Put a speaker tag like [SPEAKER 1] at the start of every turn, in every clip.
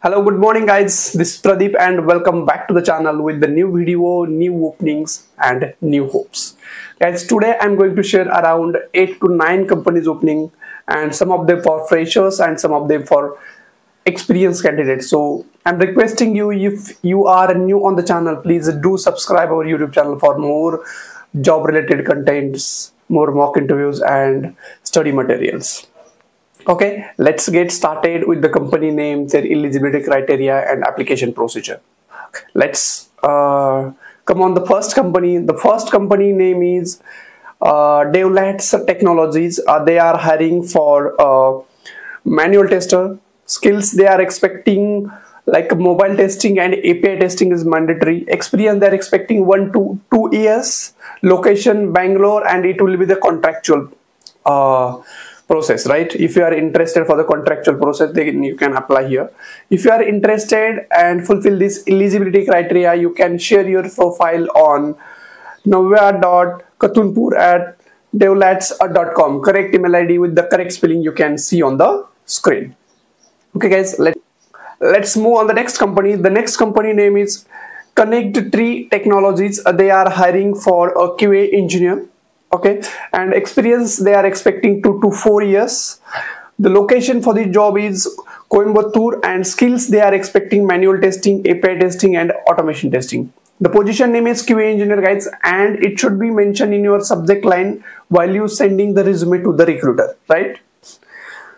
[SPEAKER 1] Hello, good morning guys. This is Pradip and welcome back to the channel with the new video, new openings and new hopes. Guys, today I'm going to share around 8 to 9 companies opening and some of them for freshers and some of them for experienced candidates. So I'm requesting you if you are new on the channel, please do subscribe our YouTube channel for more job related contents, more mock interviews and study materials okay let's get started with the company name their eligibility criteria and application procedure. Let's uh, come on the first company. The first company name is uh, Devlats Technologies. Uh, they are hiring for uh, manual tester. Skills they are expecting like mobile testing and API testing is mandatory. Experience they're expecting one to two years. Location Bangalore and it will be the contractual uh, process right? If you are interested for the contractual process then you can apply here. If you are interested and fulfill this eligibility criteria you can share your profile on navya.katunpur at devlats.com correct email id with the correct spelling you can see on the screen. Okay guys let, let's move on the next company. The next company name is connect tree technologies. They are hiring for a qa engineer okay? And experience they are expecting two to four years. The location for the job is Coimbatore and skills they are expecting manual testing API testing and automation testing. The position name is QA engineer guys and it should be mentioned in your subject line while you sending the resume to the recruiter right?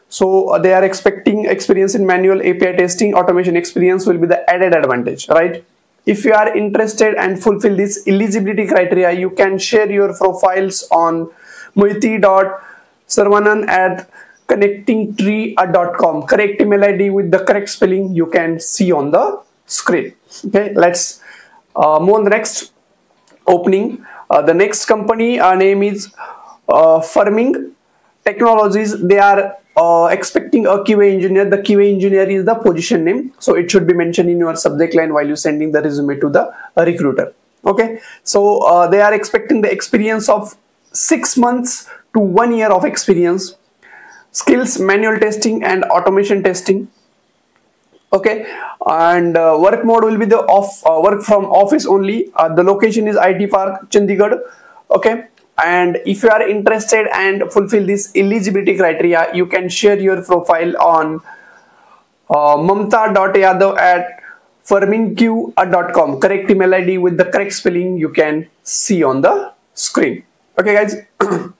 [SPEAKER 1] So uh, they are expecting experience in manual API testing automation experience will be the added advantage right if you are interested and fulfill this eligibility criteria, you can share your profiles on moiti.sarvanan at connectingtree.com. Correct email ID with the correct spelling you can see on the screen. Okay, let's uh, move on the next opening. Uh, the next company uh, name is uh, Firming Technologies. They are uh, expecting a QA engineer, the QA engineer is the position name. So it should be mentioned in your subject line while you sending the resume to the uh, recruiter. Okay. So uh, they are expecting the experience of six months to one year of experience, skills, manual testing and automation testing. Okay. And uh, work mode will be the off uh, work from office only. Uh, the location is IT Park, Chandigarh. Okay and if you are interested and fulfill this eligibility criteria you can share your profile on uh, mamta.yadav at firmingq.com correct email id with the correct spelling you can see on the screen. Okay guys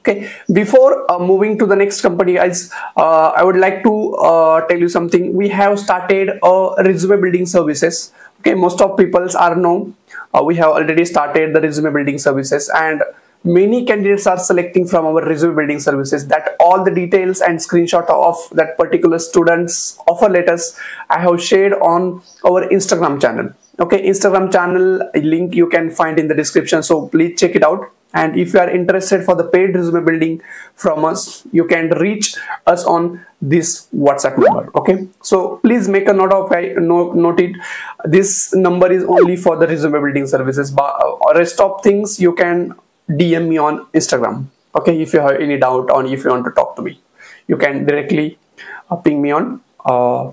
[SPEAKER 1] okay before uh, moving to the next company guys uh, i would like to uh, tell you something. We have started a resume building services. Okay most of peoples are know uh, we have already started the resume building services and many candidates are selecting from our resume building services that all the details and screenshot of that particular students offer letters i have shared on our instagram channel. Okay instagram channel link you can find in the description so please check it out and if you are interested for the paid resume building from us you can reach us on this whatsapp number okay so please make a note of note it this number is only for the resume building services but uh, rest of things you can DM me on Instagram. Okay, if you have any doubt on if you want to talk to me, you can directly uh, ping me on uh,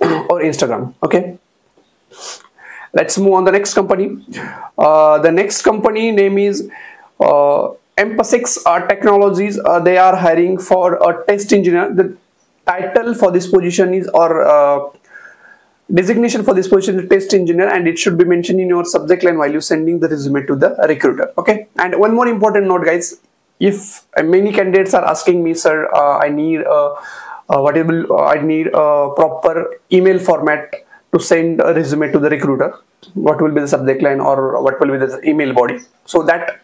[SPEAKER 1] or Instagram. Okay, let's move on the next company. Uh, the next company name is uh, Emphasis uh, Technologies. Uh, they are hiring for a test engineer. The title for this position is or uh, designation for this position is test engineer and it should be mentioned in your subject line while you sending the resume to the recruiter okay and one more important note guys if many candidates are asking me sir uh, i need a, a whatever uh, i need a proper email format to send a resume to the recruiter what will be the subject line or what will be the email body. So that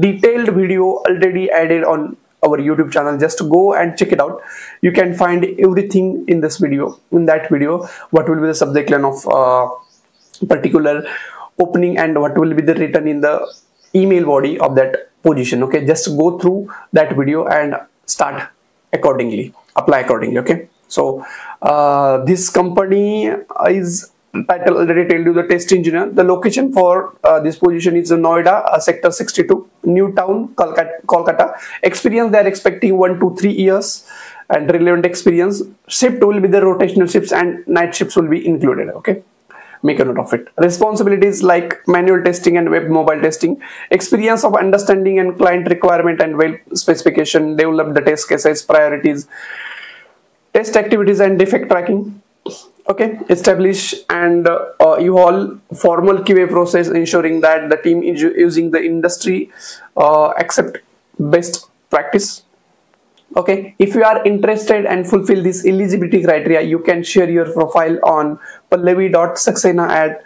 [SPEAKER 1] detailed video already added on our youtube channel. Just go and check it out. You can find everything in this video in that video what will be the subject line of uh, particular opening and what will be the written in the email body of that position okay? Just go through that video and start accordingly apply accordingly okay so uh, this company is title already told you the test engineer. The location for uh, this position is noida uh, sector 62 new town kolkata, kolkata experience they are expecting one to three years and relevant experience. Shift will be the rotational shifts and night shifts will be included okay? Make a note of it. Responsibilities like manual testing and web mobile testing. Experience of understanding and client requirement and web specification. Develop the test cases priorities test activities and defect tracking okay? Establish and uh, you all formal qa process ensuring that the team is using the industry uh, accept best practice okay? If you are interested and fulfill this eligibility criteria you can share your profile on pallavi.saxena at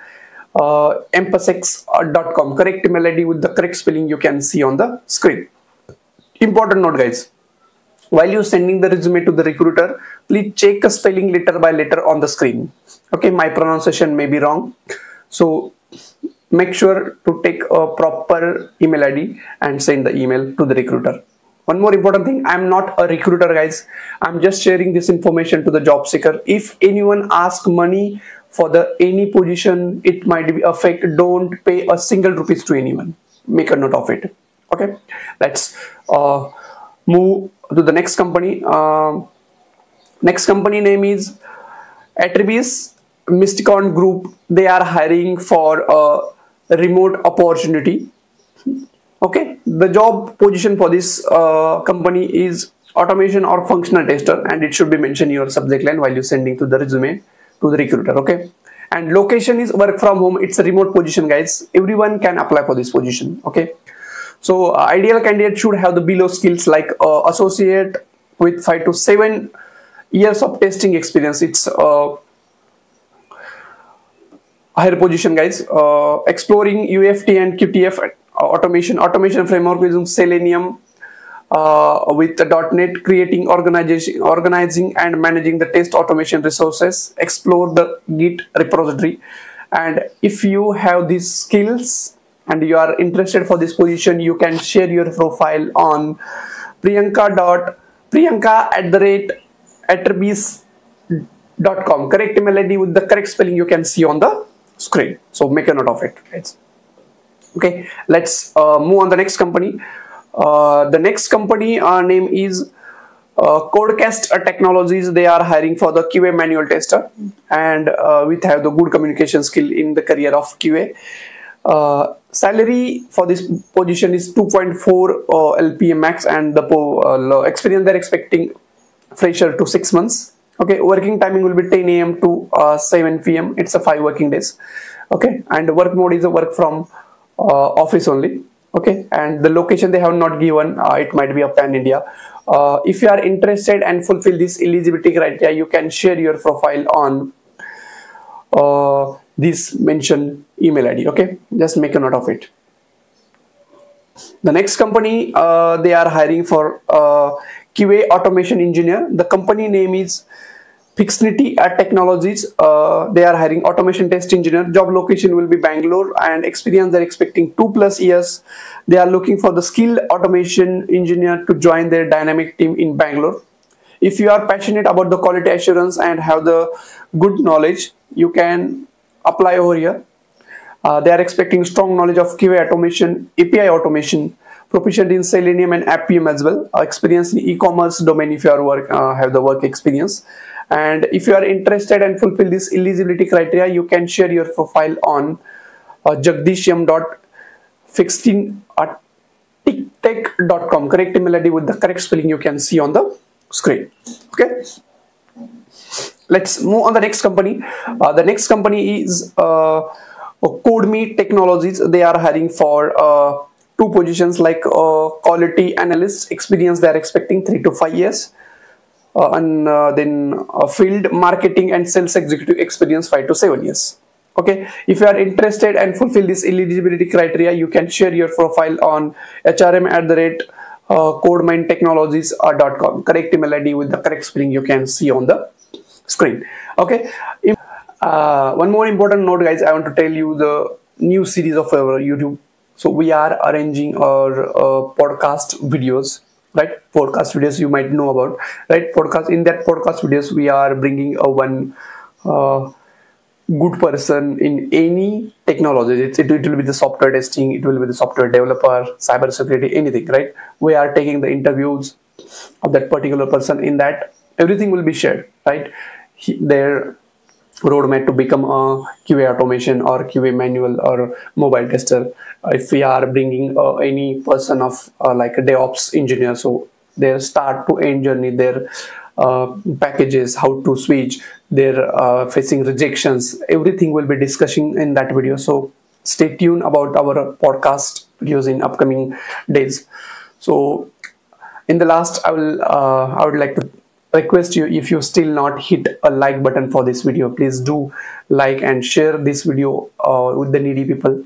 [SPEAKER 1] uh, emphasex.com correct id with the correct spelling you can see on the screen. Important note guys while you're sending the resume to the recruiter please check a spelling letter by letter on the screen. Okay my pronunciation may be wrong. So make sure to take a proper email id and send the email to the recruiter. One more important thing i'm not a recruiter guys. I'm just sharing this information to the job seeker. If anyone asks money for the any position it might be affect don't pay a single rupees to anyone. Make a note of it. Okay let's uh, move to the next company uh, next company name is Attribis Mysticon Group. They are hiring for a remote opportunity. Okay the job position for this uh, company is automation or functional tester and it should be mentioned in your subject line while you're sending to the resume to the recruiter okay? And location is work from home. It's a remote position guys. Everyone can apply for this position okay so uh, ideal candidate should have the below skills like uh, associate with 5 to 7 years of testing experience. It's uh, higher position guys. Uh, exploring UFT and QTP automation automation framework using selenium uh, with .NET creating organization organizing and managing the test automation resources explore the git repository. And if you have these skills and you are interested for this position you can share your profile on priyanka dot priyanka at the rate attribis.com correct email with the correct spelling you can see on the screen so make a note of it right? okay let's uh, move on the next company uh, the next company uh, name is uh, Codecast Technologies. They are hiring for the QA manual tester, and uh, we have the good communication skill in the career of QA. Uh, salary for this position is 2.4 uh, max, and the uh, experience they're expecting fresher to six months. Okay, working timing will be 10 a.m. to 7 p.m. It's a five working days. Okay, and work mode is a work from uh, office only okay and the location they have not given uh, it might be a pan india uh, if you are interested and fulfill this eligibility criteria you can share your profile on uh, this mentioned email id okay just make a note of it the next company uh, they are hiring for uh, qa automation engineer the company name is Fixnity at Technologies, uh, they are hiring automation test engineer. Job location will be Bangalore and experience they're expecting two plus years. They are looking for the skilled automation engineer to join their dynamic team in Bangalore. If you are passionate about the quality assurance and have the good knowledge, you can apply over here. Uh, they are expecting strong knowledge of QA automation, API automation, proficient in Selenium and Appium as well. Uh, experience in e-commerce domain if you are work, uh, have the work experience. And if you are interested and fulfill this eligibility criteria you can share your profile on uh, jagdishyam.fixtin at ticktech.com correct email id with the correct spelling you can see on the screen. Okay? Let's move on the next company. Uh, the next company is uh, codemind technologies they are hiring for uh, two positions like uh, quality analyst experience they are expecting three to five years uh, and uh, then field marketing and sales executive experience 5 to 7 years. Okay? If you are interested and fulfill this eligibility criteria you can share your profile on hrm at the rate uh, codemindtechnologies.com correct email id with the correct spelling you can see on the screen. Okay uh, one more important note guys i want to tell you the new series of our youtube so we are arranging our uh, podcast videos right podcast videos you might know about right podcast in that podcast videos we are bringing a one uh, good person in any technology. It, it, it will be the software testing, it will be the software developer, cyber security, anything, right? We are taking the interviews of that particular person in that everything will be shared, right? He, their roadmap to become a QA automation or QA manual or mobile tester. If we are bringing uh, any person of uh, like a DevOps engineer, so their start to end journey, their uh, packages, how to switch, their uh, facing rejections, everything will be discussing in that video. So stay tuned about our podcast videos in upcoming days. So in the last, I will uh, I would like to request you if you still not hit a like button for this video please do like and share this video uh, with the needy people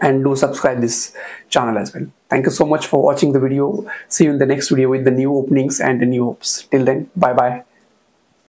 [SPEAKER 1] and do subscribe this channel as well. Thank you so much for watching the video. See you in the next video with the new openings and the new hopes. Till then bye bye